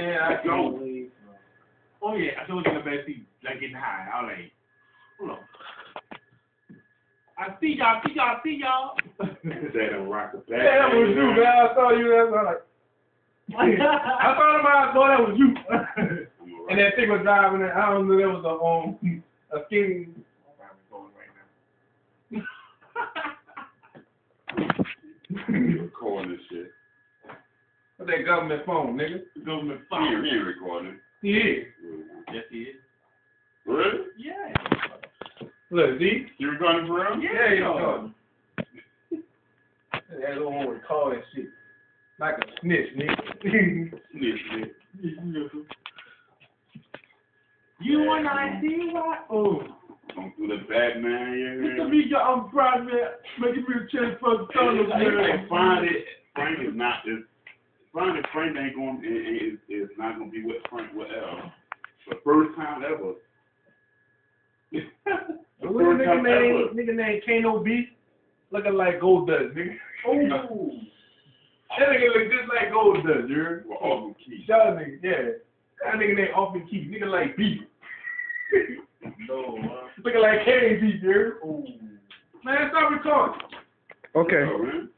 Man, I Go. Oh yeah, I told you the best thing, like getting high. I was like, hold on. I see y'all, see y'all, see y'all. That don't rock the back. Yeah, that was you, man. I saw you. That's all like. I thought about. I thought that was you. and that thing was driving. And I don't know. That was a um a skinny. Recording this shit. What's that government phone, nigga? The government He he ain't recording. He is. Mm-hmm. Yes, he is. Really? Yeah. Look, Z. You recording for real? Yeah, you know. That little one would call that shit. Like a snitch, nigga. Snitch, nigga. You and I see why. Oh. Come through the Batman, yeah. Mr. Mika, I'm proud, man. Making me a chance for the tunnels, Hey, hey, man. find it. Frank is not. Is, find it. Frank ain't going. Is, is not going to be with Frank with L. For the first time ever. the What's first nigga time name? ever. Nigga name Kano B. Looking like Gold Dust, nigga. Oh. That nigga look just like Gold Dust, you heard? Well, Auburn Key. Shout out nigga, yeah. That nigga named Austin Key. Nigga like beef. No, uh, Looking like K beef, you heard? oh. Man, stop recording. Okay. Oh, man.